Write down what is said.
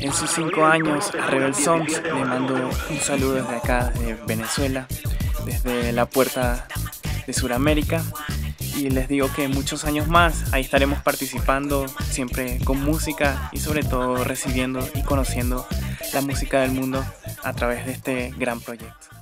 en sus cinco años a Rebel Songs. Le mando un saludo desde acá, de Venezuela, desde la puerta de Sudamérica. Y les digo que muchos años más ahí estaremos participando siempre con música y sobre todo recibiendo y conociendo la música del mundo a través de este gran proyecto.